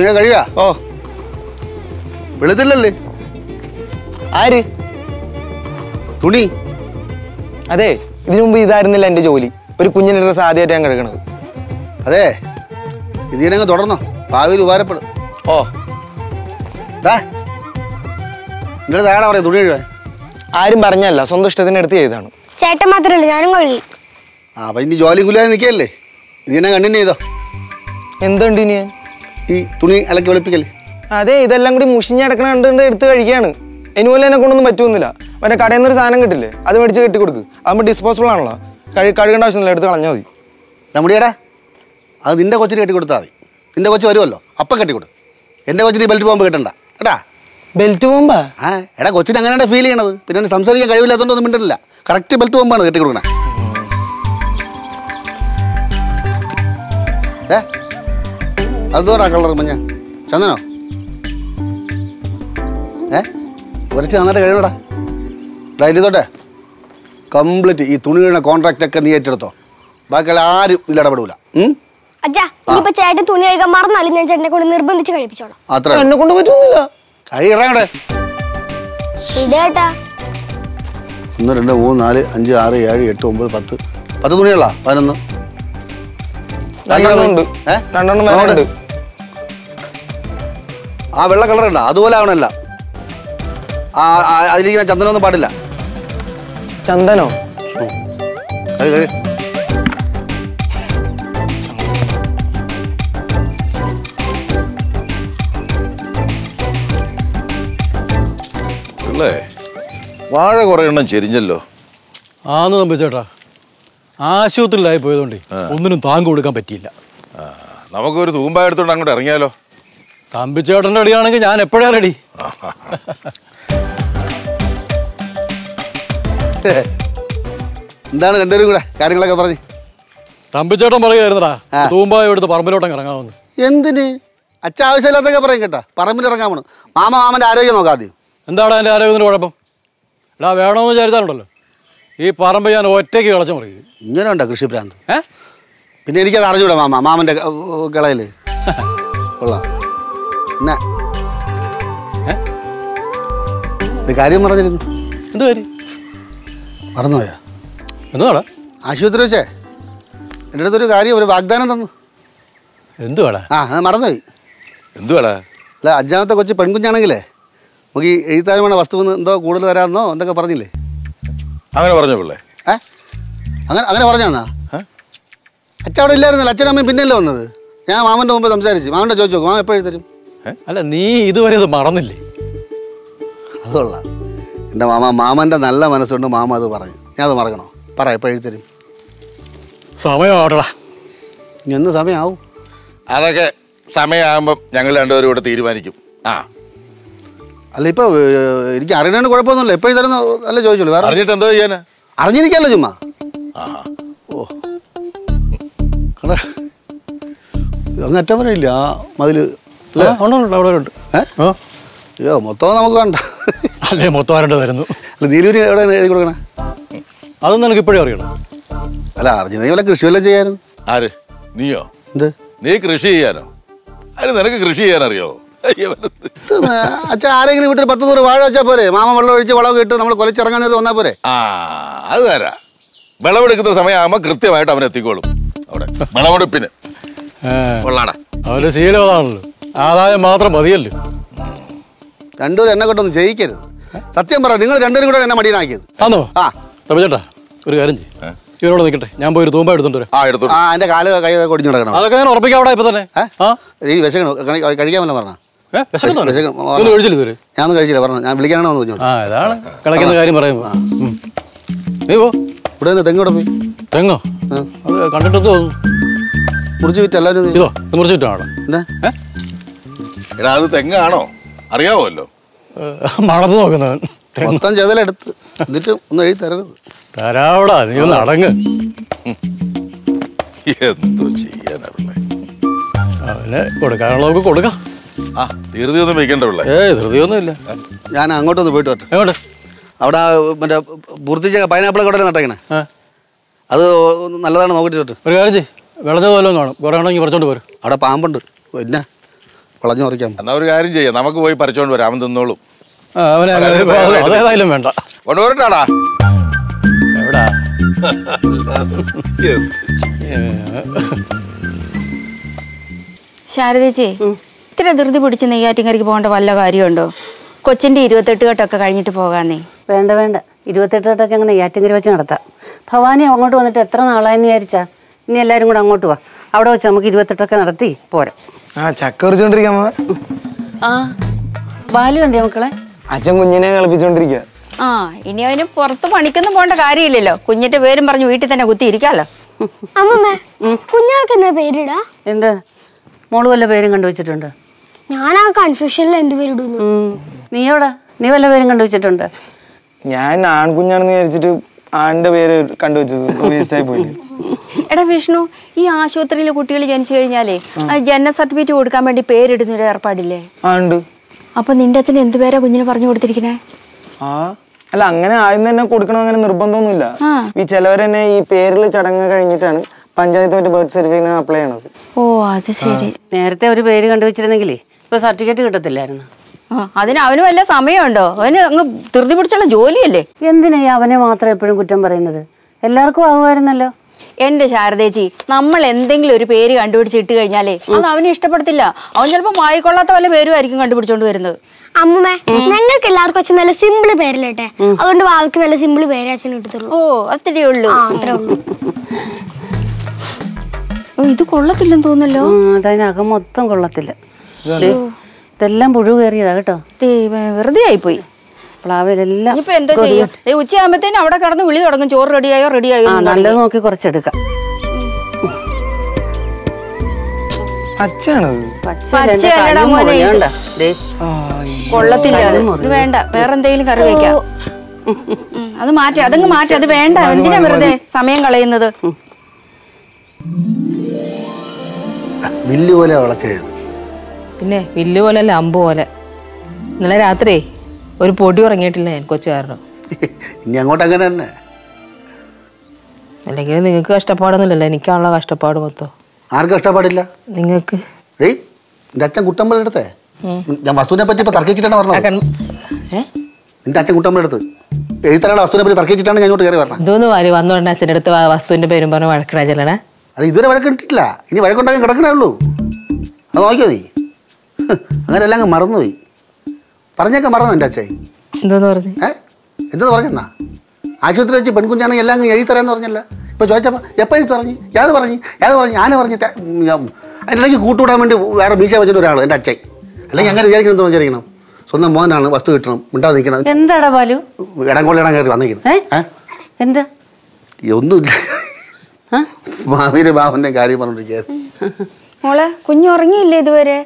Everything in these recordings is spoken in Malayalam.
ഏ കഴിയാ? ഓ. വെളുത്തില്ലല്ലേ? ആര്? തുണി. അതെ ഇതിനു മുമ്പ് ഇതായിരുന്നില്ല എന്റെ ജോലി. ഒരു കുഞ്ഞിന്റെ സാധ്യമായിട്ട് ആദ്യമായിട്ട് ഞാൻ കഴുകണത്. അതെ ഇതിനങ്ങ് തുടർന്നോ. ഭാവിയിൽ ഉപകാരപ്പെടും. ഓ. ദാ നിങ്ങളുടെ താഴെ പറയാം തുണി കഴിവാൻ ആരും പറഞ്ഞല്ല സ്വന്തം ഇഷ്ടത്തിന് എടുത്ത് ചെയ്താണ് ചേട്ടൻ മാത്രമല്ല ഞാനും കഴുകി. ആ അപ്പം ഇനി ജോലി കുലായി നിൽക്കല്ലേ ഇതിനെ കണ്ടിന്യൂ ചെയ്തോ. എന്തുണ്ട് ഇനി? ഞാൻ ഈ തുണി അലക്കി വെളുപ്പിക്കല്ലേ അതെ ഇതെല്ലാം കൂടി മുഷിഞ്ഞടക്കണ കണ്ടുകൊണ്ട് എടുത്ത് കഴിക്കുകയാണ്. ഇനി പോലെ എന്നെ കൊണ്ടൊന്നും പറ്റുന്നില്ല മറ്റേ കടയിൽ നിന്നൊരു സാധനം കിട്ടില്ലേ? അത് മേടിച്ച് കെട്ടി കൊടുക്ക്. അതാകുമ്പോൾ ഡിസ്പോസിബിൾ ആണല്ലോ. കഴി കഴുകേണ്ട ആവശ്യമില്ല എടുത്ത് കളഞ്ഞാൽ മതി. നമ്മുടെയാടാ അത് നിന്റെ കൊച്ചിന് കെട്ടി കൊടുത്താൽ മതി. നിന്റെ കൊച്ചു വരുമല്ലോ അപ്പം കെട്ടിക്കൊടു എന്റെ കൊച്ചിന് ബെൽറ്റ് പോകുമ്പോൾ കിട്ടണ്ട. കേട്ടാ? ബെൽറ്റ് പോകുമ്പോ ആ? എടാ കൊച്ചിന് അങ്ങനെയാണ് ഫീൽ ചെയ്യണത്? പിന്നെ സംസാരിക്കാൻ കഴിവില്ലാത്തതുകൊണ്ട് ഒന്നും മിണ്ടില്ല കറക്റ്റ് ബെൽറ്റ് ബോംബാണ് കെട്ടി കൊടുക്കണേ. ഏ അതോടാ കളർ മഞ്ഞ? ചന്ദനോ? ഏ? ഉരച്ച് നന്നായിട്ട് കഴിയണടാ ഡാ ഇതോട്ടെ. കംപ്ലീറ്റ് ഈ തുണികളുടെ കോൺട്രാക്റ്റ് ഒക്കെ നീ ഏറ്റെടുത്തോ. ബാക്കിയുള്ള ആരും ഇതിൽ ഇടപെടൂല. ചേട്ടൻ തുണി കഴുകാൻ മറന്നാലും ഞാൻ ചേട്ടനെ കൊണ്ട് നിർബന്ധിച്ച് കഴിപ്പിച്ചോളാം. അത്ര എന്നെ കൊണ്ട് പറ്റുന്നില്ല. കഴി ഇറങ്ങടെ ഇതേട്ടാ ഒന്ന് രണ്ട് മൂന്ന് നാല് അഞ്ച് ആറ് ഏഴ് എട്ട് ഒമ്പത് പത്ത്. പത്ത് തുണികളാ? പതിനൊന്ന്. രണ്ടെണ്ണം ഉണ്ട്. ഏ? രണ്ടെണ്ണം ഉണ്ട്. ആ വെള്ള കളർ ഉണ്ട? അതുപോലെ ആവണല്ല ആ അതിലിരിക്കുന്ന ചന്ദനമൊന്നും പാടില്ല. ചന്ദനോ. അല്ലേ വാഴ കുറേ എണ്ണം ചെരിഞ്ഞല്ലോ. ആന്ന് തമ്പിച്ചേട്ടാ ആശുപത്രിയിലായി പോയതുകൊണ്ട് ഒന്നിനും താങ്ക് കൊടുക്കാൻ പറ്റിയില്ല. നമുക്കൊരു തൂമ്പ എടുത്തോണ്ട് അങ്ങോട്ട് ഇറങ്ങിയാലോ? തമ്പിച്ചേട്ടന്റെ അടിയാണെങ്കിൽ ഞാൻ എപ്പോഴാ റെഡി എന്താണ് രണ്ടുപേരും കൂടെ? കാര്യങ്ങളൊക്കെ പറഞ്ഞ്. തമ്പിച്ചേട്ടൻ പറയുമായിരുന്നടാ. തൂമ്പായ എടുത്ത് പറമ്പിലോട്ടങ്ങ് ഇറങ്ങാമെന്ന്. എന്തിന്? അച്ഛ ആവശ്യമില്ലാത്തൊക്കെ പറയും കേട്ടാ. പറമ്പിൽ ഇറങ്ങാൻ പോണു. മാമ മാമന്റെ ആരോഗ്യം നോക്കാം ആദ്യം എന്താടാ എന്റെ ആരോഗ്യത്തിന് കുഴപ്പം? എടാ വേണമെന്ന് വിചാരിച്ചാലുണ്ടല്ലോ. ഈ പറമ്പ് ഞാൻ ഒറ്റയ്ക്ക് കളച്ചു മുറിയും. ഇങ്ങനെ ഉണ്ടോ കൃഷിഭ്രാന്ത്? ഏ? പിന്നെ എനിക്കത് അറിഞ്ഞൂടാ മാമ മാമന്റെ കിളയിൽ കൊള്ളാം. എന്നാ? ഒരു കാര്യം പറഞ്ഞിരുന്നു. എന്ത് കാര്യം? മറന്നുപോയാ? എന്തുവാടാ? ആശുപത്രി വെച്ചേ. എന്റെ അടുത്തൊരു കാര്യം ഒരു വാഗ്ദാനം തന്നു. എന്തുവാടാ? ആ അത് മറന്നുപോയി. എന്തുവാടാ? അല്ല അഞ്ചാമത്തെ കൊച്ചു പെൺകുഞ്ഞാണെങ്കിലേ. നമുക്ക് ഈ എഴുത്താൻ വേണ വസ്തു എന്തോ കൂടുതൽ തരാമെന്നോ എന്തൊക്കെ പറഞ്ഞില്ലേ? അങ്ങനെ പറഞ്ഞോ പിള്ളേ. ഏ? അങ്ങനെ അങ്ങനെ പറഞ്ഞാന്നാ? അച്ഛൻ അവിടെ ഇല്ലായിരുന്നല്ലോ. അച്ഛനും അമ്മയും പിന്നല്ലേ വന്നത്? ഞാൻ മാമന്റെ മുമ്പ് സംസാരിച്ചു. മാമന്റെ ചോദിച്ചു നോക്കും. മാമൻ എപ്പോഴും തരും അല്ല നീ ഇതുവരെ ഇത് മറന്നില്ലേ? അതുള്ള എന്റെ മാമ മാമന്റെ നല്ല മനസ്സുകൊണ്ട് മാമ അത് പറഞ്ഞു. ഞാൻ അത് മറക്കണോ? പറ എപ്പോഴും തരും സമയമാവട്ടടാ. ഇനി എന്ന് സമയമാവും. അതൊക്കെ സമയമാകുമ്പം ഞങ്ങൾ രണ്ടുപേരും ഇവിടെ തീരുമാനിക്കും. ആ. അല്ല ഇപ്പോൾ എനിക്ക് അറിയണേന് കുഴപ്പമൊന്നുമില്ല. എപ്പോഴും തരുന്ന അല്ല ചോദിച്ചോളൂ വേറെ അറിഞ്ഞിട്ട് എന്തോ ചെയ്യാനാ? അറിഞ്ഞിരിക്കല്ലോ ചുമ്മാ? ആ ഓ. അങ്ങറ്റവരില്ല മതിൽ അയ്യോ മൊത്തം നമുക്ക് വേണ്ട അല്ലേ മൊത്തം ആരണ്ട് തരുന്നു. അല്ല നീലൂരി എവിടെയാണ് എഴുതി കൊടുക്കണേ? അതൊന്നും എനിക്ക് ഇപ്പോഴേ അറിയണം. അല്ല അറിഞ്ഞിരുന്നെങ്കിൽ വല്ല കൃഷി വല്ലതും ചെയ്യാനും? ആര്? നീയോ? എന്ത്? നീ കൃഷി ചെയ്യാനോ? അതിന് നിനക്ക് കൃഷി ചെയ്യാനറിയോ. അച്ഛൻ ആരെങ്കിലും വീട്ടിൽ പത്ത് നൂറ് വാഴ വെച്ചാൽ പോരെ? മാമ വെള്ളം ഒഴിച്ച് വളമൊക്കെ ഇട്ട് നമ്മൾ കൊലച്ചിറങ്ങാനത് വന്നാൽ പോരെ? ആ അത് തരാ. വിളവെടുക്കുന്ന സമയമാകുമ്പോൾ കൃത്യമായിട്ട് അവൻ എത്തിക്കോളും. അവിടെ വിളവെടുപ്പിന്. കൊള്ളാടാ. അവരുടെ ശീലം അതാണല്ലോ. ആദായം മാത്രം മതിയല്ലോ. രണ്ടുപേരും എന്നെ കൊണ്ടൊന്നും ജയിക്കരുത്. സത്യം പറ നിങ്ങൾ രണ്ടുപേരും കൂടെ എന്നെ മടിയനാക്കിയത്. ആന്നോ? ആ. തമ്പിച്ചേട്ടാ ഒരു കാര്യം ചെയ്യും. ഇവരോട് നിൽക്കട്ടെ ഞാൻ പോയി ഒരു തൂമ്പ എടുത്തോണ്ട് വരാം. ആ എന്റെ കാൽ കൈ കൊടിഞ്ഞു കിടക്കണം. അതൊക്കെ ഞാൻ ഉറപ്പിക്കാം അവിടെ ഇപ്പൊ തന്നെ. ആ? ഈ വിശക്കണം കഴിക്കാമല്ലോ പറഞ്ഞ. ഞാൻ കഴിച്ചില്ല പറഞ്ഞു. ഞാൻ വിളിക്കാനാണോ ആ ഇതാണ് കിടക്കുന്ന കാര്യം പറയുമ്പോ. നീ പോ. ഇവിടെ നിന്ന് തെങ്ങോടെ പോയി. തെങ്ങോ? ആ. അത് കണ്ടിട്ട് എന്ത് തോന്നുന്നു. മുറിച്ച് വിറ്റ് എല്ലാവരും ഇതോ എന്നാ ഏ? എടാ അത് തെങ്ങാണോ? അറിയാവല്ലോ? മണത്ത് നോക്കുന്നവൻ മൊത്തം ചെതലെടുത്ത്. എന്നിട്ട് ഒന്ന് എഴുതി തരരുത്. തരാവടാ നീ ഒന്ന് അടങ്ങ്. എന്തോ ചെയ്യാനാ പിള്ളേ? അവന് കൊടുക്കാനുള്ളവർക്ക് കൊടുക്കാം. ആ ധീർതി ഒന്നും വെക്കണ്ട പിള്ളേ. ഏ ധൃതിയൊന്നും ഇല്ല. ഞാൻ അങ്ങോട്ടൊന്ന് പോയിട്ട് വരട്ടെ. എങ്ങോട്ട്? അവിടെ ആ മറ്റേ പൂർത്തിച്ച പൈനാപ്പിൾ കടല നട്ടേക്കണേ. അത് നല്ലതാണ് നോക്കിയിട്ട് ഒരു കാര്യം ചെയ്യ്. വെള്ളത്തെ പോലും കാണും. കുറേ ആണെങ്കിൽ പറിച്ചോണ്ട് പോരും. അവിടെ പാമ്പുണ്ട്. പിന്നെ? വളഞ്ഞു പറിക്കാം എന്നാ ഒരു കാര്യം ചെയ്യാം. നമുക്ക് പോയി പറിച്ചോണ്ട് വരാം. അവൻ തിന്നോളും. അതേതായാലും വേണ്ട. കൊണ്ടുവരട്ടാടാ എവിടാ? ശാരദേച്ചി ഇത്ര ധൃതി പിടിച്ച് നെയ്യാറ്റിൻകരയ്ക്ക് പോകേണ്ട വല്ല കാര്യമുണ്ടോ? കൊച്ചിന്റെ ഇരുപത്തെട്ട് കെട്ടൊക്കെ കഴിഞ്ഞിട്ട് പോകാന്നേ. വേണ്ട വേണ്ട. ഇരുപത്തെട്ട് കെട്ടൊക്കെ അങ്ങനെ യാറ്റങ്കര വെച്ച് നടത്താം. ഭവാനി അങ്ങോട്ട് വന്നിട്ട് എത്ര നാളായെന്ന് വിചാരിച്ചാ? ഇനി എല്ലാവരും കൂടെ അങ്ങോട്ട് വാ. അവിടെ വെച്ച് നമുക്ക് ഇരുപത്തെട്ടൊക്കെ നടത്തി പോരാം. ആ ചക്ക പറിച്ചോണ്ടിരിക്കാം അമ്മ ആ ബാലു എന്തേ മക്കളെ? അച്ഛൻ കുഞ്ഞിനെ കളിപ്പിച്ചോണ്ടിരിക്കുക ആ ഇനി അവന് പുറത്ത് പണിക്കൊന്നും പോകേണ്ട കാര്യമില്ലല്ലോ. കുഞ്ഞിന്റെ പേരും പറഞ്ഞു വീട്ടിൽ തന്നെ കുത്തിയിരിക്കാലോ കുഞ്ഞാൾക്ക് എന്താ പേരിടാ? എന്ത്? മോൾ വല്ല പേരും കണ്ടുവച്ചിട്ടുണ്ട്? ഞാൻ ആ കൺഫ്യൂഷനിൽ എന്ത് പേരിടുന്നു. നീ എവിടെ? നീ വല്ല പേരും കണ്ടുവച്ചിട്ടുണ്ട്? ഞാൻ ആൺകുഞ്ഞാണെന്ന് വിചാരിച്ചിട്ട് ആണിന്റെ പേര് കണ്ടുവച്ചത്. വേസ്റ്റ് ആയി പോയില്ലേ? എടാ വിഷ്ണു ഈ ആശുപത്രിയിലെ കുട്ടികൾ ജനിച്ചു കഴിഞ്ഞാലേ ജനന സർട്ടിഫിക്കറ്റ് കൊടുക്കാൻ വേണ്ടി പേരിടുന്നൊരു ഏർപ്പാടില്ലേ? ആ ഉണ്ട്. അപ്പൊ നിന്റെ അച്ഛൻ എന്ത് പേരാ കുഞ്ഞിന് പറഞ്ഞു കൊടുത്തിരിക്കണേ? ആ അല്ല അങ്ങനെ ആദ്യം തന്നെ കൊടുക്കണം അങ്ങനെ നിർബന്ധമൊന്നുമില്ല. ഈ ചിലവരെന്നെ ഈ പേരിൽ ചടങ്ങ് കഴിഞ്ഞിട്ടാണ് പഞ്ചായത്ത് ബർത്ത് സർട്ടിഫിക്കറ്റ് അപ്ലൈ ചെയ്യണത്. ഓ അത് ശരി. നേരത്തെ ഒരു പേര് കണ്ടുവച്ചിരുന്നെങ്കിലേ ഇപ്പൊ സർട്ടിഫിക്കറ്റ് കിട്ടത്തില്ലായിരുന്നു. ആ, അതിന് അവന് വല്ല സമയമുണ്ടോ? അവന് അങ്ങ് ധൃതി പിടിച്ചുള്ള ജോലിയല്ലേ? എന്തിനാ അവനെ മാത്രം എപ്പോഴും കുറ്റം പറയുന്നത്? എല്ലാവർക്കും ആകുമായിരുന്നല്ലോ എന്റെ ശാരദേച്ചി നമ്മൾ എന്തെങ്കിലും ഒരു പേര് കണ്ടുപിടിച്ച് ഇട്ട് കഴിഞ്ഞാലേ അത് അവന് ഇഷ്ടപ്പെടത്തില്ല. അവൻ ചിലപ്പോൾ വായിക്കൊള്ളാത്ത വല്ല പേരും ആയിരിക്കും കണ്ടുപിടിച്ചോണ്ട് വരുന്നത്. അമ്മ ഞങ്ങൾക്ക് എല്ലാവർക്കും അച്ഛൻ നല്ല സിമ്പിൾ പേരിലട്ടെ അതുകൊണ്ട് വാവിക്ക് നല്ല സിമ്പിൾ പേര് അച്ഛൻ ഇട്ടത്തുള്ളൂ ഓ അത്രയേ ഉള്ളൂ. അത്രേ ഉള്ളൂ. ഓ ഇത് കൊള്ളത്തില്ലെന്ന് തോന്നല്ലോ അതിനകം മൊത്തം കൊള്ളത്തില്ല. ഇതെല്ലാം പുഴു കയറിയതാ കേട്ടോ. വെറുതെ ആയിപ്പോയി. പ്ലാവിലെല്ലാം ഇപ്പൊ എന്തോ ചെയ്യും? ദേ, ഉച്ചയാകുമ്പത്തേനും അവിടെ കടന്ന് വിളി തുടങ്ങും. ചോറ് റെഡിയായോ റെഡിയായോ ആ നല്ലത് നോക്കി കുറച്ചെടുക്കാം. കൊള്ളത്തില്ല. അത്. ഇത് വേണ്ട. വേറെ എന്തെങ്കിലും കറി വെക്കാം. അത് മാറ്റി അതങ്ങ് മാറ്റി. അത് വേണ്ട. എന്തിനാ വെറുതെ സമയം കളയുന്നത്? വില്ല് പോലെ പിന്നെ വില്ല് പോലെ അല്ല അമ്പ് പോലെ. ഇന്നലെ രാത്രി ഒരു പൊടി ഉറങ്ങിയിട്ടില്ല ഞാൻ കൊച്ചു കാരണം. ഇനി അങ്ങോട്ട് അങ്ങനെ തന്നെ. അല്ലെങ്കിൽ നിങ്ങൾക്ക് കഷ്ടപ്പാടൊന്നുമില്ലല്ലോ എനിക്കാണല്ലോ കഷ്ടപ്പാട് മൊത്തം. ആർക്കും കഷ്ടപ്പാടില്ല. നിങ്ങൾക്ക്? ഏയ് അച്ഛൻ കുട്ടമ്പള എടുത്തേ? ഞാൻ വസ്തുവിനെ പറ്റി ഇപ്പൊ തർക്കിച്ചിട്ടാണ് പറഞ്ഞത്. ഏ? എന്റെ അച്ഛൻ കുട്ടമ്പള എടുത്ത്. എഴുത്തരാളെ വസ്തുവിനെ പറ്റി തർക്കിച്ചിട്ടാണ് ഞാൻ ഇങ്ങോട്ട് കയറി പറഞ്ഞത് ഇതൊന്നും വാരി വന്നോണ്ട് അച്ഛന്റെ അടുത്ത് വസ്തുവിന്റെ പേരും പറഞ്ഞ് വഴക്കിടാ ചെല്ലണേ. അത് ഇതുവരെ വഴക്കിട്ടില്ല ഇനി വഴക്കുണ്ടാക്കാൻ കിടക്കണേ ഉള്ളൂ. അത് നോക്കിയോ നീ? ഹ്, അങ്ങനെ എല്ലാം അങ്ങ് മറന്നുപോയി. പറഞ്ഞേക്കാൻ മറന്നു എന്റെ അച്ഛൻ. എന്തോന്ന് പറഞ്ഞു? ഏ? എന്താ പറഞ്ഞെന്നാ? ആശുപത്രി വെച്ച് പെൺകുഞ്ഞാണെങ്കിൽ എല്ലാം അങ്ങ് തരാമെന്ന് പറഞ്ഞല്ല. ഇപ്പോൾ ചോദിച്ചപ്പോൾ എപ്പോൾ എഴുതി പറഞ്ഞു? യാത് പറഞ്ഞു? യാത് പറഞ്ഞു ആന പറഞ്ഞു അതിനിടയ്ക്ക് കൂട്ടുവിടാൻ വേണ്ടി വേറെ മീശ വെച്ചിട്ട് ഒരാൾ എന്റെ അച്ഛൻ. അല്ലെങ്കിൽ അങ്ങനെ വിചാരിക്കണം എന്ന് വിചാരിക്കണം? സ്വന്തം മോനാണ് വസ്തു കിട്ടണം മിണ്ടാതെ നിൽക്കണം. എന്താടാ ബാലു? ഇടം കൊള്ളിടാൻ കയറി വന്നിരിക്കണം എന്താ? ഒന്നുമില്ല. മാമിന്റെ മാമിയുടെ ബാബന്റെ കാര്യം പറഞ്ഞിരിക്കുകയായിരുന്നു മോളെ കുഞ്ഞു ഉറങ്ങിയില്ലേ ഇതുവരെ?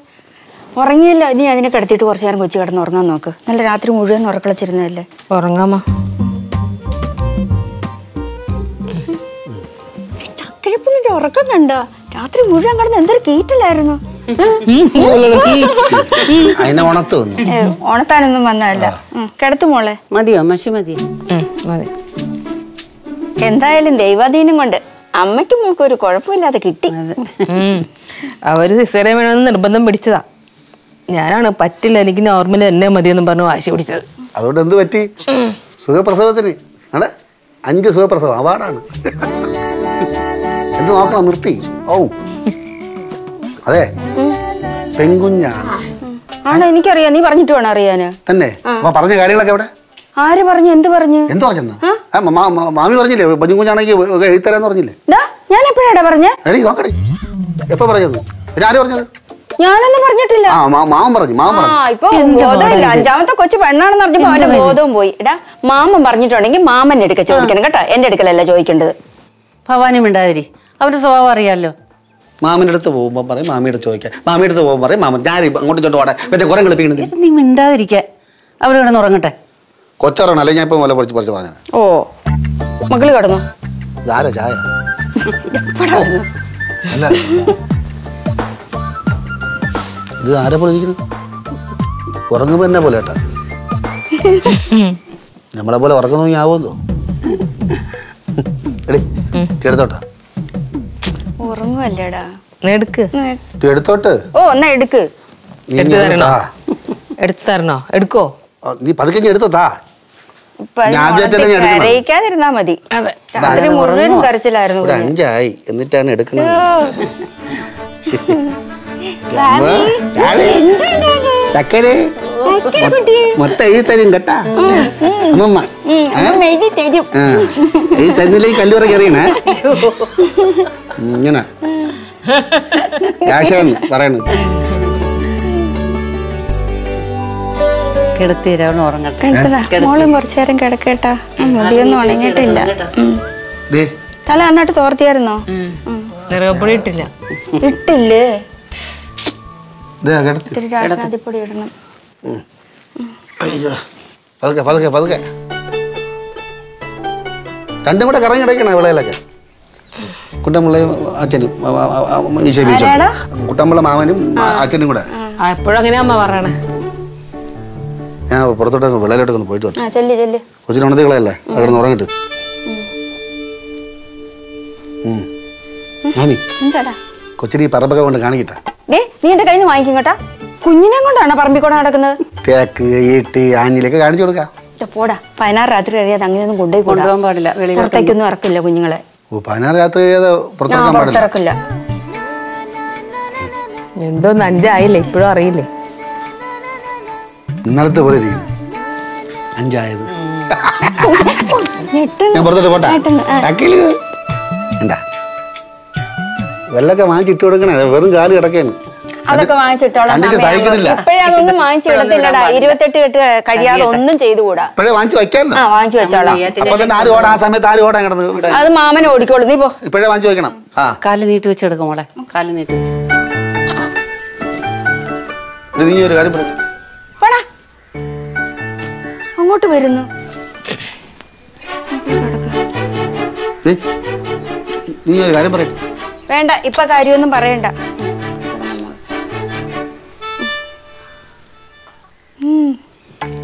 ഉറങ്ങിയില്ല. ഇനി അതിനെ കിടത്തിയിട്ട് കുറച്ചു നേരം കൊച്ചു കിടന്ന് ഉറങ്ങാൻ നോക്ക്. നല്ല രാത്രി മുഴുവൻ ഉറക്കളച്ചിരുന്നതല്ലേ ഉറങ്ങാമോ? ചക്കിഴപ്പിന്റെ ഉറക്കം കണ്ട. രാത്രി മുഴുവൻ കിടന്ന് എന്തൊരു കീറ്റലായിരുന്നു. ഉണത്താനൊന്നും വന്നതല്ല. ഉം, കിടത്തു മോളെ. മതിയോ? മഷി മതി മതി. എന്തായാലും ദൈവാധീനം കൊണ്ട് അമ്മയ്ക്കും മോക്കും ഒരു കുഴപ്പമില്ലാതെ കിട്ടി. അവർ സിസേറിയൻ വേണമെന്ന് നിർബന്ധം പിടിച്ചതാ. ഞാനാണ് പറ്റില്ല എനിക്ക് നോർമൽ എന്നെ മതിയെന്നും പറഞ്ഞു വാശി പിടിച്ചത്. അതുകൊണ്ട് എന്ത് പറ്റി? സുഖപ്രസവത്തിന്. ആണ്? അഞ്ച് സുഖപ്രസവം അവാർഡാണ്. എന്ത് നോക്കണം നിർത്തി. ഓ അതെ. പെൺകുഞ്ഞാണ്. ആണോ? എനിക്കറിയാം. നീ പറഞ്ഞിട്ട് വേണം അറിയാന്. തന്നെ. അപ്പൊ പറഞ്ഞ കാര്യങ്ങളൊക്കെ എവിടെ? ആര് പറഞ്ഞു? എന്ത് പറഞ്ഞു? എന്ത് പറഞ്ഞു മാമി പറഞ്ഞില്ലേ? പെൺകുഞ്ഞാണെങ്കിൽ എഴുത്തരാന്ന് പറഞ്ഞില്ലേ? ഞാൻ എപ്പോഴാടാ പറഞ്ഞേ? എടീ നോക്കടി. എപ്പോ പറഞ്ഞത് പിന്നെ ആര് പറഞ്ഞത്? ഞാനൊന്നും പറഞ്ഞിട്ടില്ല. ആ മാ- മാമൻ പറഞ്ഞു മാമൻ ഇപ്പൊ ബോധമില്ല. അഞ്ചാമത്തെ കൊച്ചു പെണ്ണാണെന്ന് പറഞ്ഞപ്പോ അവന്റെ ബോധവും പോയി. എടാ മാമൻ പറഞ്ഞിട്ടുണ്ടെങ്കിൽ മാമന്റെ അടുക്ക ചോദിക്കണം കേട്ടോ. എന്റെ അടുക്കലല്ല ചോദിക്കേണ്ടത്? ഭവാനി മിണ്ടാതിരി. അവന്റെ സ്വഭാവം അറിയാലോ. മാമിന്റെ അടുത്ത് പോകുമ്പോൾ പറയും മാമിയുടെ ചോദിക്കാം. മാമിയുടെ അടുത്ത് പോകുമ്പോൾ പറയും മാമൻ ഞാൻ അങ്ങോട്ട് പോട്ടെ മറ്റേ കുറെ കളിപ്പിക്കണത് നീ മിണ്ടാതിരിക്കാൻ അവരോട് ഉറങ്ങട്ടെ. കൊച്ചറാണ് അല്ലെങ്കിൽ ഞാൻ ഇപ്പം മുല പഠിച്ച് പഠിച്ച് പറഞ്ഞു ഓ മകൾ കടന്നു? ചായ? ചായ അല്ല. ഇത് ആരെ പോലെ ഇരിക്കുന്നു ഉറങ്ങുമ്പോ എന്നെ പോലെ ഏട്ടാ നമ്മളെ പോലെ ഉറങ്ങുന്ന നോക്കി ആവുമോ എടി എടുത്തോട്ട് എടുക്ക്. എടുക്കോ. നീ മതി. കരച്ചിലായിരുന്നു എന്നിട്ടാണ് എടുക്കുന്നത് മൊത്തം എഴുതി തരും കേട്ടാ. അമ്മമ്മ. അമ്മ എഴുതി തരും. എഴുതി എഴുതി ഈ കല്ലുറ കയറിയണേ ഇങ്ങനെ. രാശാന്ന് പറയണത്. കിടത്തിരാവണം ഉറങ്ങട്ടെ. മോളും കുറച്ചു നേരം കിടക്കേട്ടാ. മുടിയൊന്നും ഉണങ്ങിയിട്ടില്ല. ദേ. തല നന്നായിട്ട് തോർത്തിയായിരുന്നോ? ഇട്ടില്ല. ഇട്ടില്ലേ? ഇത്തിരി രാസനാദിപ്പൊടി ഇടണം. അയ്യോ. പതുക്കെ പതുക്കെ പതുക്കെ. രണ്ടും കൂടെ കറങ്ങി കിടക്കണം വിളയിലൊക്കെ. കുട്ടമ്പിള്ളയും അച്ഛനും? കുട്ടമ്പിള്ള മാമനും അച്ഛനും കൂടെ. അമ്മ പറയണേ. ഞാൻ പുറത്തോട്ടൊക്കെ വിളയിലോട്ടൊക്കെ ഒന്ന് പോയിട്ട് വന്നു കൊച്ചിന് ഉണർത്തികളല്ലേ അവിടെ നിന്ന് ഉറങ്ങിട്ട്. കൊച്ചിന് ഈ പറമ്പൊക്കെ കൊണ്ട് കാണിക്കട്ടെ. ദേ നീ എന്റെ കയ്യിൽ നിന്ന് വാങ്ങിക്കും കേട്ടാ. കുഞ്ഞിനെ കൊണ്ടാണ് പറമ്പിക്കൂടെ നടക്കുന്നത്? തേക്ക് ഈട്ട് ആഞ്ഞിലൊക്കെ കാണിച്ചു കൊടുക്കാം. പോടാ പതിനാറ് രാത്രി കഴിയാതെ അങ്ങനെയൊന്നും കൊണ്ടുപോയി കൊണ്ടുപോകാൻ പാടില്ല പുറത്തേക്കൊന്നും ഇറക്കില്ല കുഞ്ഞുങ്ങളെ. ഓ പതിനാറ് രാത്രി കഴിയാതെ പുറത്തിറക്കില്ല. എന്തോന്ന് അഞ്ചായില്ലേ ഇപ്പോഴും അറിയില്ലേ? ഇന്നലത്തെ പോലെ അഞ്ചായത്. ഞാൻ പുറത്തോട്ട് പോട്ടെ. എന്താ? വെള്ളൊക്കെ വാങ്ങിച്ചിട്ട് കൊടുക്കണേ. വെറും കാൽ കിടക്കാണ് അതൊക്കെ വാങ്ങിച്ചിട്ടോളാം. വാങ്ങിച്ചു വിടത്തില്ലടാ. ഇരുപത്തെട്ട് കെട്ട് കഴിയാതെ ഒന്നും ചെയ്തുകൂടാ വാങ്ങിച്ചു ആ വാങ്ങിച്ചു വെച്ചോളാം. ആ സമയത്ത് ആരും ഓടാൻ കിടന്ന് ഇവിടെ. അത് മാമൻ ഓടിക്കോളൂ. നീ പോ. ഇപ്പോഴേ വാങ്ങിച്ചു വെക്കണം ആ. കാൽ നീട്ടി വെച്ചെടുക്കും മോളെ. കാൽ നീട്ടി. ഇത് നീ ഒരു കാര്യം അങ്ങോട്ട് വരുന്നു. നീ ഒരു കാര്യം പറയട്ടെ വേണ്ട ഇപ്പൊ കാര്യമൊന്നും പറയണ്ട.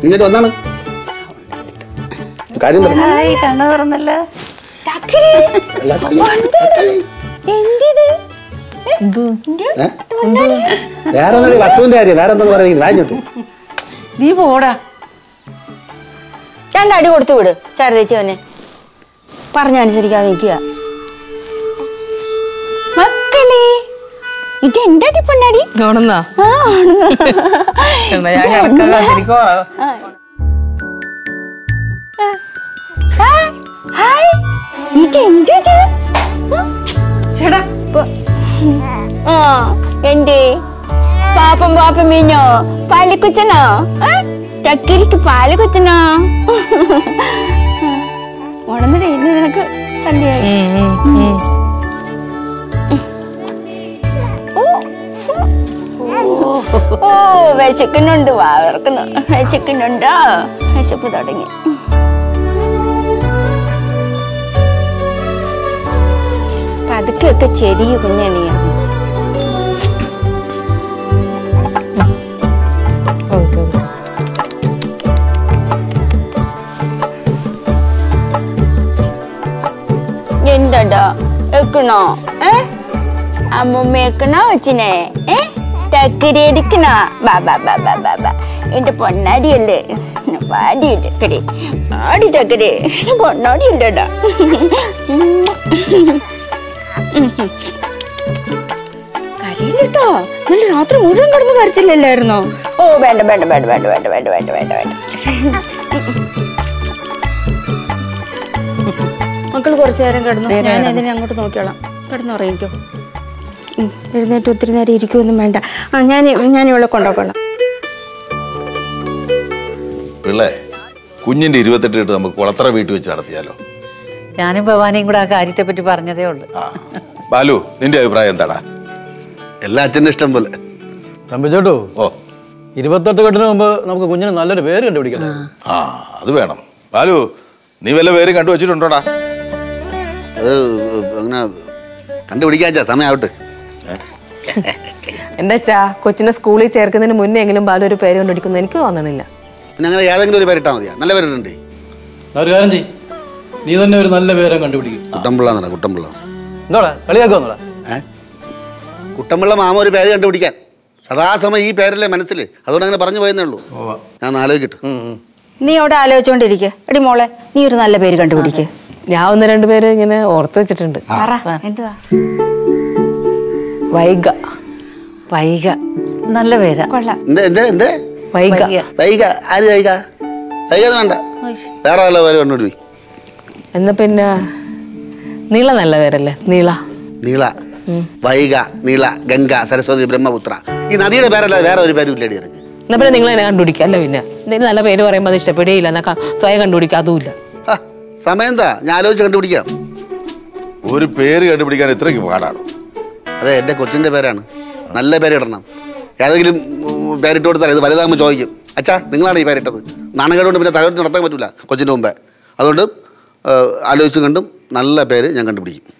ഇങ്ങോട്ട് വന്നാണ്. കാര്യം പറയും. കണ്ണു തുറന്നല്ല. എന്തിത്? ഏ? വേറെ ഒന്നും വസ്തുവിന്റെ കാര്യം? വേറെ എന്താന്ന് പറയുന്നത് വാങ്ങിച്ചോട്ട് നീ പോടാ. രണ്ടടി കൊടുത്തു വിട് ശാരദേച്ചി അവനെ. പറഞ്ഞനുസരിക്കാതെ നിൽക്കുക. എന്റെ പാപ്പം പാപ്പ മീനോ? പാൽ കുച്ചനോ ടക്കിരിക്ക് പാൽ കുച്ചനോ ഉണന്നിട്ട് ഇന്ന് നിനക്ക് ചണ്ടിയായി ഓ വിശക്കുന്നുണ്ട് വാർക്കുന്നു വിശക്കുന്നുണ്ടോ? വിശപ്പ് തുടങ്ങി. പതുക്കെയൊക്കെ ചെരിയ കുഞ്ഞെ നീ. എന്താടാ എക്കണോ ഏ? അമ്മമ്മ എക്കണോ അച്ഛനെ? ഏ? ടക്കരി അടിക്കണോ ബാ ബാ ബാ ബാ ബാ. ബാ എന്റെ പൊന്നാടിയല്ലേ പാടി ടക്കരി പാടി ടക്കരി പൊന്നാടിയല്ലേടാ കരയില്ലട്ടോ നല്ല രാത്രി മുഴുവൻ കിടന്ന് കരച്ചില്ലല്ലായിരുന്നോ? ഓ വേണ്ട വേണ്ട വേണ്ട വേണ്ട വേണ്ട വേണ്ട വേണ്ട വേണ്ട വേണ്ട. മക്കൾ കുറച്ചു നേരം കിടന്നു. ഞാൻ ഇതിനെ അങ്ങോട്ട് നോക്കിയോളാം കിടന്നുറങ്ങിക്കോ. എഴുന്നേറ്റ് ഒത്തിരി നേരം ഇരിക്കുമൊന്നും വേണ്ട. ആ ഞാൻ ഞാൻ ഇവളെ കൊണ്ടുപോകണം. പിള്ളേ കുഞ്ഞിന്റെ ഇരുപത്തെട്ട് ഇട്ട് നമുക്ക് കുളത്ര വീട്ടിൽ വെച്ച് നടത്തിയാലോ? ഞാനും ഭവാനിയും കൂടെ ആ കാര്യത്തെ പറ്റി പറഞ്ഞതേ ഉള്ളൂ. ആ ബാലു നിന്റെ അഭിപ്രായം എന്താടാ? എല്ലാ അച്ഛന്റെ ഇഷ്ടം പോലെ. തമ്പിച്ചോട്ടു ഓ. ഇരുപത്തെട്ട് കെട്ടിന് മുമ്പ് നമുക്ക് കുഞ്ഞിന് നല്ലൊരു പേര് കണ്ടുപിടിക്കണം ആ. അത് വേണം. ബാലു നീ വല്ല പേര് കണ്ടുവച്ചിട്ടുണ്ടോടാ? അത് അങ്ങനെ കണ്ടുപിടിക്കാച്ചാ സമയമാവട്ടെ. എന്താ കൊച്ചിനെ സ്കൂളിൽ ചേർക്കുന്നതിന് മുന്നേ എങ്കിലും ബാലു ഒരു പേര് കണ്ടുപിടിക്കുന്നു. എനിക്ക് തോന്നണില്ല. പിന്നെ അങ്ങനെ ഏതെങ്കിലും ഒരു പേരിട്ടാ മതിയാ. നല്ല പേരുണ്ട്. ഒരു കാര്യം ചെയ്യ്. നീ തന്നെ ഒരു നല്ല പേരം കണ്ടുപിടിക്കും. കുട്ടമ്പിള്ള. എന്നാ കുട്ടമ്പിള്ള എന്താടാ കളിയാക്കുവാന്നോടാ കുട്ടമ്പിള്ള മാമ ഒരു പേര് കണ്ടുപിടിക്കാൻ. സദാസമയം ഈ പേരല്ലേ മനസ്സിൽ. അതുകൊണ്ട് അങ്ങനെ പറഞ്ഞു പോയെന്നേ ഉള്ളൂ. ഞാൻ ഒന്ന് ആലോചിക്കട്ടെ. നീ അവിടെ ആലോചിച്ചോണ്ടിരിക്കുക എടി മോളെ നീ ഒരു നല്ല പേര് കണ്ടുപിടിക്കുക ഞാൻ ഒന്ന് രണ്ട് പേര് ഇങ്ങനെ ഓർത്ത് വെച്ചിട്ടുണ്ട്. എന്തുവാ? വൈഗ. വൈഗ. നല്ല പേരാ. കൊള്ളാം. എന്തേ വൈഗ. ആര് വൈഗ? വൈഗ വേണ്ട. വേറെ പേര് കണ്ടുപിടി എന്നാ പിന്നെ നീള നല്ല പേരല്ലേ? നീള. നീള. വൈഗ നീള ഗംഗ സരസ്വതി ബ്രഹ്മപുത്ര. ഈ നദിയുടെ പേരല്ലാതെ വേറെ ഒരു പേരും ഇല്ലടി ഇറങ്ങി എന്നാ പിന്നെ നിങ്ങൾ എന്നെ കണ്ടുപിടിക്കുക അല്ല പിന്നെ? എന്തെങ്കിലും നല്ല പേര് പറയുമ്പോൾ അത് ഇഷ്ടപ്പെടുകയില്ല എന്നാ സ്വയം കണ്ടുപിടിക്കുക അതുമില്ല. സമയം എന്താ? ഞാൻ ആലോചിച്ച് കണ്ടുപിടിക്കാം. ഒരു പേര് കണ്ടുപിടിക്കാൻ ഇത്രയ്ക്ക് പാടാണ്? അതെ എന്റെ കൊച്ചിന്റെ പേരാണ്. നല്ല പേര് ഇടണം. ഏതെങ്കിലും പേരിട്ട് കൊടുത്താൽ ഇത് വലുതാകുമ്പോൾ ചോദിക്കും. അച്ഛാ നിങ്ങളാണ് ഈ പേരിട്ടത്. നാണകേടുകൊണ്ട് പിന്നെ തലവെടുത്ത് നടത്താൻ പറ്റില്ല കൊച്ചിന്റെ മുമ്പേ. അതുകൊണ്ട് ആലോചിച്ചും ആലോചിച്ച് കണ്ടും നല്ല പേര് ഞാൻ കണ്ടുപിടിക്കും.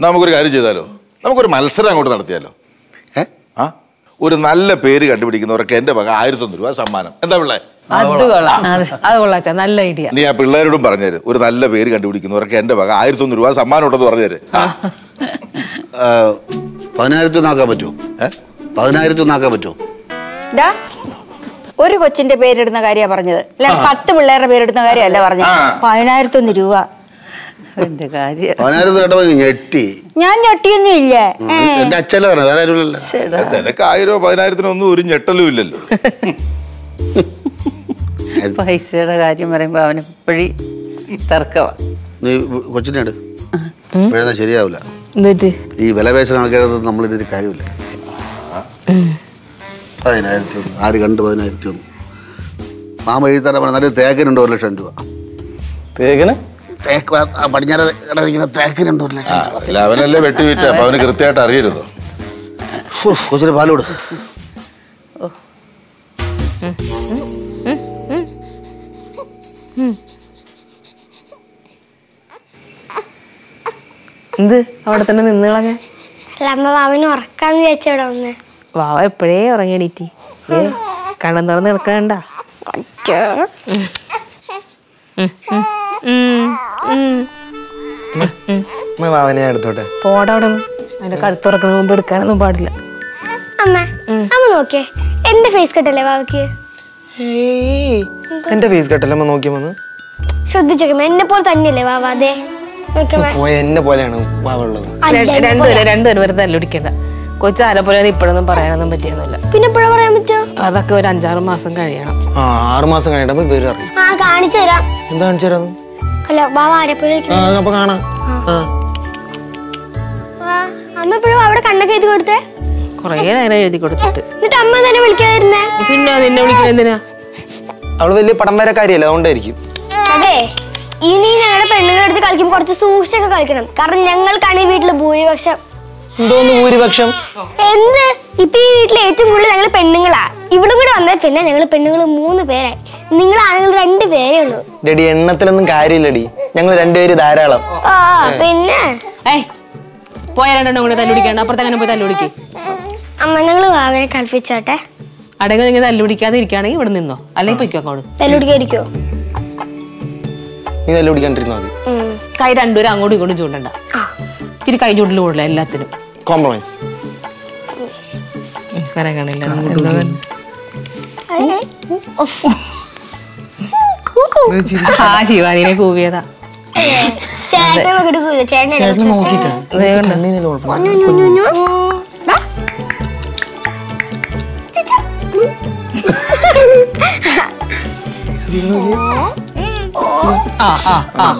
നമുക്കൊരു കാര്യം ചെയ്താലോ? നമുക്കൊരു മത്സരം അങ്ങോട്ട് നടത്തിയാലോ? ഏ? ആ? ഒരു നല്ല പേര് കണ്ടുപിടിക്കുന്നവർക്ക് എന്റെ വക ആയിരത്തൊന്ന് രൂപ സമ്മാനം. എന്താ പിള്ളേ? അത് കൊള്ളാം. അത് കൊള്ളാച്ചാ നല്ല ഐഡിയ. നീ ആ പിള്ളേരോടും പറഞ്ഞേര്. ഒരു നല്ല പേര് കണ്ടുപിടിക്കുന്നവർക്ക് എന്റെ വക. ആയിരത്തി ഒന്ന് രൂപ സമ്മാനം ഉണ്ടെന്ന് പറഞ്ഞേര്. ഏഹ്, പതിനായിരത്തി ഒന്നാക്കാൻ പറ്റുമോ? പതിനായിരത്തി ഒന്നാക്കാൻ പറ്റുമോ ഒരു കൊച്ചിന്റെ പേരിടുന്ന കാര്യാ പറഞ്ഞത്. അല്ല പത്ത് പിള്ളേരുടെ പേരിടുന്ന കാര്യമല്ല പറഞ്ഞത്? രൂപ. പതിനായിരത്തി കേട്ടപ്പോൾ ഞെട്ടി. ഞാൻ ഞെട്ടിയൊന്നും ഇല്ല. എന്റെ അച്ഛനെ വേറെ നിനക്ക് ആയിരോ പതിനായിരത്തിനൊന്നും ഒരു ഞെട്ടലും ഇല്ലല്ലോ. പൈസയുടെ കാര്യം പറയുമ്പോ അവന് ഇപ്പഴി തർക്കവാ. നീ എഴുതാൻ ശരിയാവില്ല ഈ വില പേശന നമ്മളിതൊരു കാര്യമില്ല. പതിനായിരത്തി ഒന്ന് ആര് കണ്ട് പതിനായിരത്തി ഒന്ന്. മാമ എഴുതി തരാൻ പറഞ്ഞ നല്ല തേക്കനുണ്ട് ഒരു ലക്ഷം രൂപ. തേക്കന്? തേക്ക് ആ- ആ പടിഞ്ഞാറ് കിടന്നിരിക്കുന്ന തേക്കിനുണ്ട് ഒരു ലക്ഷം രൂപ. അവനല്ലേ വെട്ടിവിറ്റ അപ്പൊ അവന് കൃത്യമായിട്ട് അറിയരുതോ. കൊച്ചിന് പാലോട് എന്ത്? അവിടെ തന്നെ നിന്നുകളങ്ങ അമ്മ വാവനെ ഉറക്കാന്ന് വിചാരിച്ചവിടെ വന്ന്. വാവ എപ്പോഴേ ഉറങ്ങിയണീറ്റി കണ്ണം തുറന്ന് കിടക്കണ്ട ഭാവന എടുത്തോട്ടെ. പോടാ അവിടെ അതിന്റെ കഴുത്ത് തുറക്കണ മുമ്പ് എടുക്കാനൊന്നും പാടില്ല. അമ്മ അമ്മ നോക്കിയേ. എന്റെ ഫേസ് കട്ടല്ലേ വാവയ്ക്ക്? എന്റെ ഫേസ് കട്ടല്ലമ്മ നോക്കിയമ്മന്ന് ശ്രദ്ധിച്ചോക്കമ്മ എന്നെ പോലെ തന്നെയല്ലേ വാവാതെ എന്നെ പോലെയാണ് രണ്ടുപേരും. രണ്ടുപേരും വെറുതെ തല്ലുടിക്കണ്ട കൊച്ചു ആലപ്പുഴ ഇപ്പോഴൊന്നും പറയാനൊന്നും പറ്റിയൊന്നുമില്ല. പിന്നെ എപ്പോഴാ പറയാൻ പറ്റുമോ അതൊക്കെ ഒരു അഞ്ചാറ് മാസം കഴിയണം. ആറു മാസം കഴിയണം ആ കാണിച്ചു തരാം. എന്താ കാണിച്ചു തരാന്ന്? അല്ല വാവ ആരെപ്പോലെ ആ അപ്പൊ കാണാം. ആ അമ്മ എപ്പോഴും അവിടെ കണ്ണൊക്കെ എഴുതി കൊടുത്തേ? കുറേ നേരം എഴുതി കൊടുത്തിട്ട്. എന്നിട്ട് അമ്മ തന്നെ വിളിക്കാതിരുന്നേ? പിന്നെ നിന്നെ വിളിക്കുന്നത് എന്തിനാ? അവൾ വലിയ പടം വരെ വരക്കാരിയല്ല അതുകൊണ്ടായിരിക്കും. അതെ. ഇനി ഞങ്ങളുടെ പെണ്ണുങ്ങളുടെ അടുത്ത് കളിക്കുമ്പോൾ കുറച്ച് സൂക്ഷിച്ചൊക്കെ കളിക്കണം. കാരണം ഞങ്ങൾക്കാണ് ഈ വീട്ടിൽ ഭൂരിപക്ഷം. എന്തോന്ന് ഭൂരിപക്ഷം? എന്ത്? ഇപ്പൊ ഈ വീട്ടിലെ ഏറ്റവും കൂടുതൽ ഞങ്ങൾ പെണ്ണുങ്ങളാ. ഇവിടും കൂടെ വന്നേ പിന്നെ ഞങ്ങൾ പെണ്ണുങ്ങൾ മൂന്ന് പേരായി. നിങ്ങൾ ആണുങ്ങൾ രണ്ട് പേരേ ഉള്ളൂ. ഡെഡി എണ്ണത്തിലൊന്നും കാര്യമില്ലടി. ഞങ്ങൾ രണ്ടുപേര് ധാരാളം. ആ പിന്നെ? ഏയ്. പോയ രണ്ടെണ്ണം കൂടെ തല്ലുടിക്കണം അപ്പുറത്തെ അങ്ങനെ പോയി തല്ലുടിക്ക്. അമ്മ ഞങ്ങൾ വാവനെ കളിപ്പിച്ചോട്ടെ അടങ്ങി നിങ്ങൾ തല്ലുപിടിക്കാതെ ഇരിക്കുകയാണെങ്കിൽ ഇവിടെ നിന്നോ? അല്ലെങ്കിൽ പൊയ്ക്കോ അങ്ങോട്ട്? നീ നല്ല പിടിക്കാണ്ടിരുന്നാ മതി കൈ രണ്ടുപേരും അങ്ങോട്ടും ഇങ്ങോട്ടും ചൂണ്ടണ്ട. ഇത്തിരി കൈ ചൂണ്ടിൽ കൂടില്ല എല്ലാത്തിനും കോംപ്രമൈസ് കരകണില്ല എന്താ ആ ശിവാനിനെ കൂവിയതാ. ചേട്ടനെ നോക്കിട്ട് പോയി. ചേട്ടനെ നോക്കിട്ടാ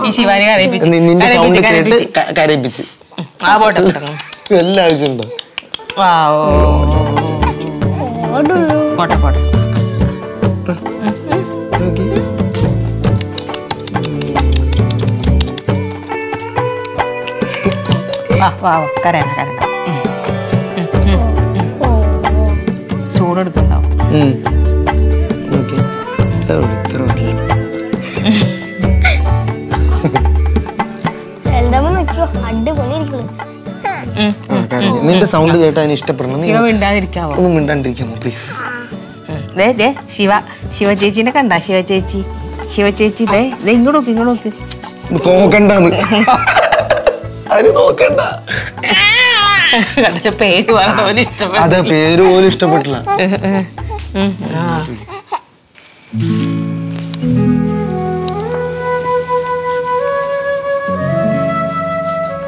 ഈ ശിവാനി കരയിപ്പിച്ച്. കരയിപ്പിച്ച് കരയിപ്പിച്ച്. ആ പോട്ടെ പോട്ടെ. എല്ലാ ആവശ്യമുണ്ടോ? ആ ഓ പോട്ടെ പോട്ടെ. വാ വാ വാ കരയണ്ട കരയണ്ട. ഉം. നിന്റെ സൗണ്ട് കേട്ട് അതിന് ഇഷ്ടപ്പെടണം. ഒന്നും മിണ്ടാണ്ടിരിക്കാമോ പ്ലീസ് ദേ ദേ ശിവ. ശിവ ചേച്ചിനെ കണ്ട ശിവ ചേച്ചി. ശിവ ചേച്ചി ദേ ദേ ഇങ്ങോട്ട് നോക്ക് ഇങ്ങോട്ട് നോക്ക്. നോക്കണ്ട. പേര് പറഞ്ഞ പോലെ ഇഷ്ടപ്പെട്ടു. അത് പേര് പോലും ഇഷ്ടപ്പെട്ടില്ല.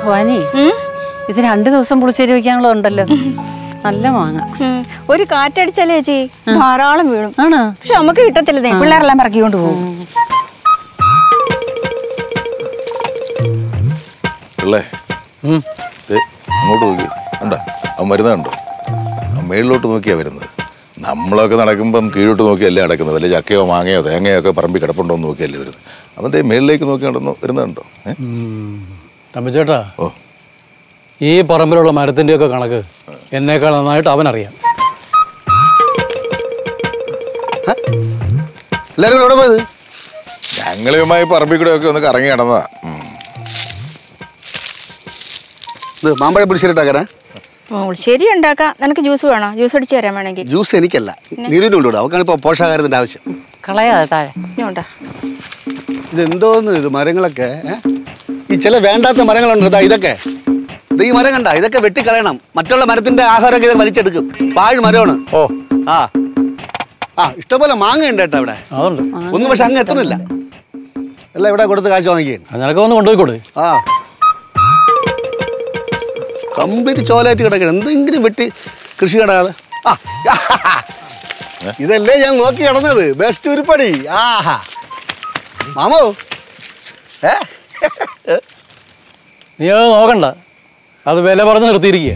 ഭവാനി ഇത് രണ്ട് ദിവസം പുളിശ്ശേരി വെക്കാനുള്ള ഉണ്ടല്ലോ നല്ല മാങ്ങ. ഒരു കാറ്റടിച്ചാലേ ചേച്ചി ധാരാളം വീഴും. ആണ്? പക്ഷെ നമുക്ക് കിട്ടത്തില്ല പിള്ളേരെല്ലാം പറക്കിക്കൊണ്ട് പോകും. അങ്ങോട്ട് നോക്കി. കണ്ട? അവൻ മേളിലോട്ട് നോക്കിയാ വരുന്നത്. നമ്മളൊക്കെ നടക്കുമ്പം കീഴോട്ട് നോക്കിയല്ലേ നടക്കുന്നത്. വല്ല ചക്കയോ മാങ്ങയോ തേങ്ങയോ ഒക്കെ പറമ്പി കിടപ്പുണ്ടോ എന്ന് നോക്കിയല്ലേ വരുന്നത്. അവന്റെ ദേ മേളിലേക്ക് നോക്കി നടന്നു വരുന്നുണ്ടോ ഏ? തമ്പിച്ചേട്ടാ ഓ. ഈ പറമ്പിലുള്ള മരത്തിന്റെയൊക്കെ കണക്ക് എന്നേക്കാൾ നന്നായിട്ട് അവനറിയാം. എല്ലാവരും എവിടെ പോയത്? ഞങ്ങളുമായി പറമ്പിൽ കൂടെ ഒക്കെ ഒന്ന് കറങ്ങി കിടന്നതാ. ഇത് മാമ്പഴ പിടിച്ചിട്ടാക്കാനാ ശരി ഉണ്ടാക്കാം. നിനക്ക് ജ്യൂസ് വേണോ? ജ്യൂസ് അടിച്ചു തരാൻ വേണമെങ്കിൽ. ജ്യൂസ് എനിക്കല്ല. നീരിനും കൊണ്ടുവിടും അവക്കാണ് ഇപ്പോൾ പോഷകാഹാരത്തിന്റെ ആവശ്യം. കളയാതെ താഴെ. ഉണ്ടാ? ഇത് ഇത് മരങ്ങളൊക്കെ ഈ ചില വേണ്ടാത്ത മരങ്ങളുണ്ട് ഇതാ ഇതൊക്കെ? ഈ മരം കണ്ട ഇതൊക്കെ വെട്ടിക്കളയണം. മറ്റുള്ള മരത്തിന്റെ ആഹാരമൊക്കെ ഇത് വലിച്ചെടുക്കും. പാഴ് മരമാണ്. ഓ. ആ. ആ ഇഷ്ടംപോലെ മാങ്ങ ഉണ്ട് കേട്ടോ ഇവിടെ. ഒന്നും പക്ഷെ അങ്ങ് എത്തണില്ല എല്ലാം ഇവിടെ കൊടുത്ത് കാശ് വാങ്ങിക്കുകയാണ്. അത് നിനക്ക് ഒന്ന് കൊണ്ടുപോയിക്കോട്? ആ. കംപ്ലീറ്റ് ചോലായിട്ട് കിടക്കണം എന്തെങ്കിലും വെട്ടി കൃഷി കിടാതെ ആ. ഇതല്ലേ ഞാൻ നോക്കി കിടന്നത് ബെസ്റ്റ് ഉരുപ്പടി. ആഹാ. മാമോ? ഏ? നീ നോക്കണ്ട. അത് വില പറഞ്ഞ് നിർത്തിയിരിക്കുക